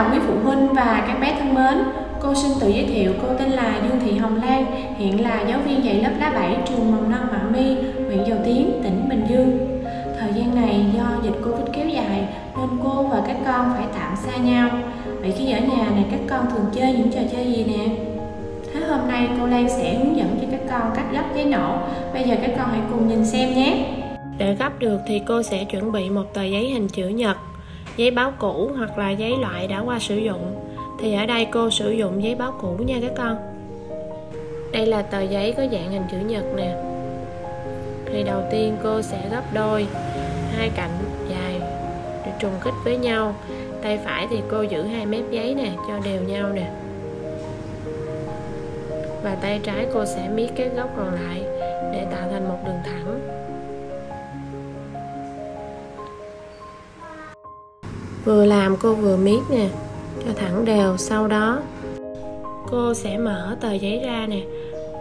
chào quý phụ huynh và các bé thân mến. Cô xin tự giới thiệu cô tên là Dương Thị Hồng Lan, hiện là giáo viên dạy lớp lá 7 trường mầm non Mạ Mi, huyện Dầu Tiến, tỉnh Bình Dương. Thời gian này do dịch Covid kéo dài nên cô và các con phải tạm xa nhau. Vậy khi ở nhà này các con thường chơi những trò chơi gì nè? Thế hôm nay cô Lan sẽ hướng dẫn cho các con cách gấp giấy nổ. Bây giờ các con hãy cùng nhìn xem nhé. Để gấp được thì cô sẽ chuẩn bị một tờ giấy hình chữ nhật giấy báo cũ hoặc là giấy loại đã qua sử dụng. Thì ở đây cô sử dụng giấy báo cũ nha các con. Đây là tờ giấy có dạng hình chữ nhật nè. Thì đầu tiên cô sẽ gấp đôi, hai cạnh dài để trùng khít với nhau. Tay phải thì cô giữ hai mép giấy nè, cho đều nhau nè. Và tay trái cô sẽ miết các góc còn lại để tạo thành một đường thẳng. Vừa làm cô vừa miết nè, cho thẳng đều, sau đó cô sẽ mở tờ giấy ra nè,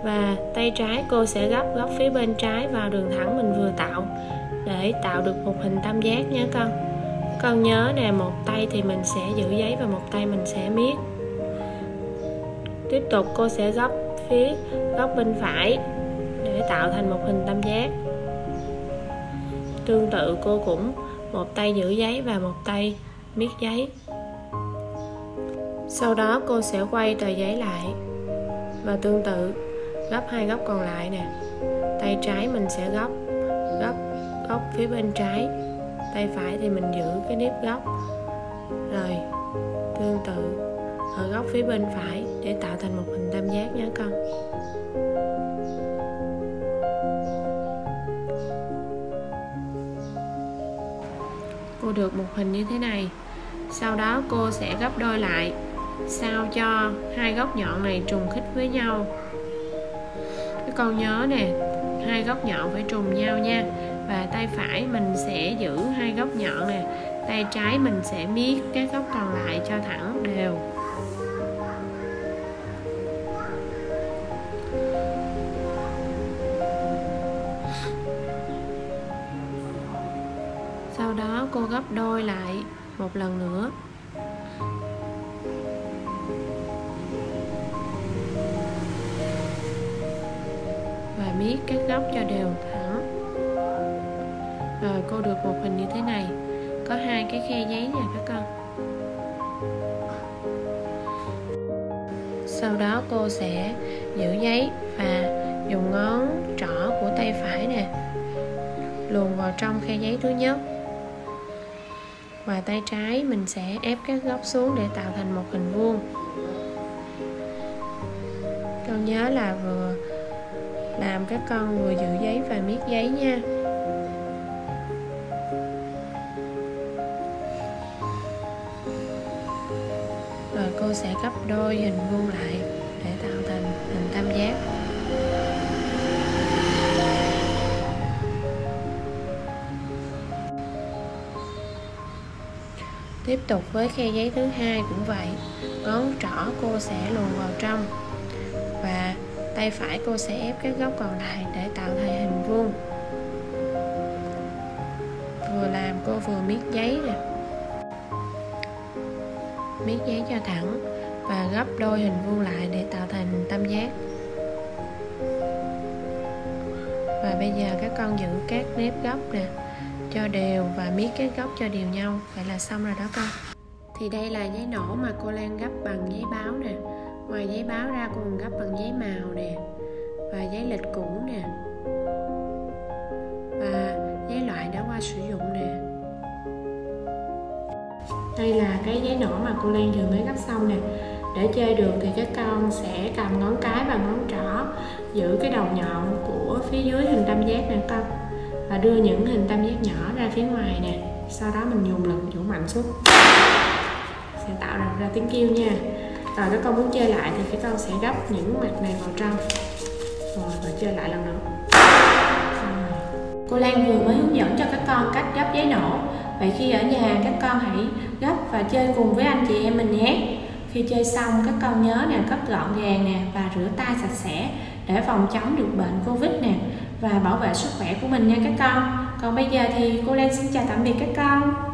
và tay trái cô sẽ gấp góc phía bên trái vào đường thẳng mình vừa tạo, để tạo được một hình tam giác nhé con. Con nhớ nè, một tay thì mình sẽ giữ giấy và một tay mình sẽ miết. Tiếp tục cô sẽ gấp phía góc bên phải để tạo thành một hình tam giác. Tương tự cô cũng một tay giữ giấy và một tay miết giấy. Sau đó cô sẽ quay tờ giấy lại và tương tự, gấp hai góc còn lại nè. Tay trái mình sẽ gấp gấp góc phía bên trái. Tay phải thì mình giữ cái nếp góc. Rồi, tương tự, ở góc phía bên phải để tạo thành một hình tam giác nhé con. Cô được một hình như thế này. Sau đó cô sẽ gấp đôi lại, sao cho hai góc nhọn này trùng khít với nhau. Các con nhớ nè, hai góc nhọn phải trùng nhau nha. Và tay phải mình sẽ giữ hai góc nhọn nè, tay trái mình sẽ miết các góc còn lại cho thẳng đều. Sau đó cô gấp đôi lại một lần nữa. Và miết các góc cho đều thẳng. Rồi cô được một hình như thế này. Có hai cái khe giấy nha các con. Sau đó cô sẽ giữ giấy và dùng ngón trỏ của tay phải nè. Luồn vào trong khe giấy thứ nhất và tay trái mình sẽ ép các góc xuống để tạo thành một hình vuông. Con nhớ là vừa làm các con vừa giữ giấy và miết giấy nha. Rồi cô sẽ gấp đôi hình vuông lại để tạo thành hình tam giác. Tiếp tục với khe giấy thứ hai cũng vậy, ngón trỏ cô sẽ luồn vào trong và tay phải cô sẽ ép các góc còn lại để tạo thành hình vuông. Vừa làm cô vừa miết giấy nè. Miết giấy cho thẳng và gấp đôi hình vuông lại để tạo thành tam giác. Và bây giờ các con giữ các nếp góc nè cho đều và miết cái góc cho đều nhau. Vậy là xong rồi đó con. Thì đây là giấy nổ mà cô Lan gấp bằng giấy báo nè. Ngoài giấy báo ra cô còn gấp bằng giấy màu nè. Và giấy lịch cũ nè. Và giấy loại đã qua sử dụng nè. Đây là cái giấy nổ mà cô Lan vừa mới gấp xong nè. Để chơi được thì các con sẽ cầm ngón cái và ngón trỏ giữ cái đầu nhọn của phía dưới hình tam giác nè con và đưa những hình tam giác nhỏ ra phía ngoài nè. Sau đó mình dùng lực chủ mạnh xuống. Sẽ tạo ra, ra tiếng kêu nha. Rồi các con muốn chơi lại thì các con sẽ gấp những mặt này vào trong. Rồi và chơi lại lần nữa. Rồi. cô Lan vừa mới hướng dẫn cho các con cách gấp giấy nổ. Vậy khi ở nhà các con hãy gấp và chơi cùng với anh chị em mình nhé. Khi chơi xong các con nhớ nè cất gọn gàng nè và rửa tay sạch sẽ để phòng chống được bệnh covid nè và bảo vệ sức khỏe của mình nha các con. Còn bây giờ thì cô Lan xin chào tạm biệt các con.